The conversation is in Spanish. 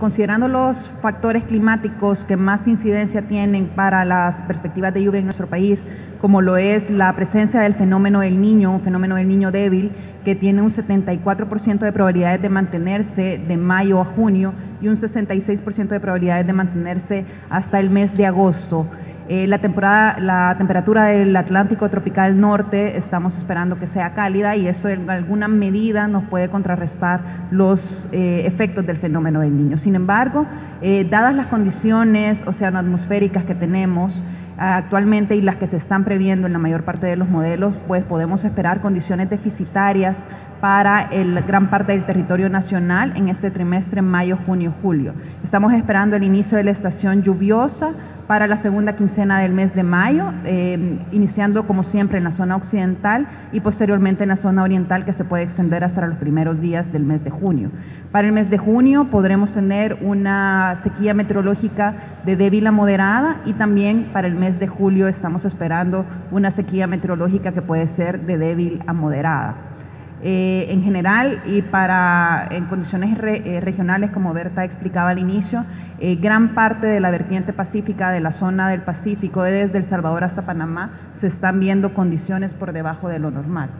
Considerando los factores climáticos que más incidencia tienen para las perspectivas de lluvia en nuestro país, como lo es la presencia del fenómeno del niño, un fenómeno del niño débil, que tiene un 74% de probabilidades de mantenerse de mayo a junio y un 66% de probabilidades de mantenerse hasta el mes de agosto. Eh, la, temporada, la temperatura del Atlántico tropical norte estamos esperando que sea cálida y eso en alguna medida nos puede contrarrestar los eh, efectos del fenómeno del niño. Sin embargo, eh, dadas las condiciones oceanoatmosféricas que tenemos, actualmente y las que se están previendo en la mayor parte de los modelos, pues podemos esperar condiciones deficitarias para el gran parte del territorio nacional en este trimestre mayo, junio, julio. Estamos esperando el inicio de la estación lluviosa para la segunda quincena del mes de mayo, eh, iniciando como siempre en la zona occidental y posteriormente en la zona oriental que se puede extender hasta los primeros días del mes de junio. Para el mes de junio podremos tener una sequía meteorológica de débil a moderada y también para el mes de julio estamos esperando una sequía meteorológica que puede ser de débil a moderada. Eh, en general y para en condiciones eh, regionales, como Berta explicaba al inicio, eh, gran parte de la vertiente pacífica de la zona del Pacífico, desde El Salvador hasta Panamá, se están viendo condiciones por debajo de lo normal.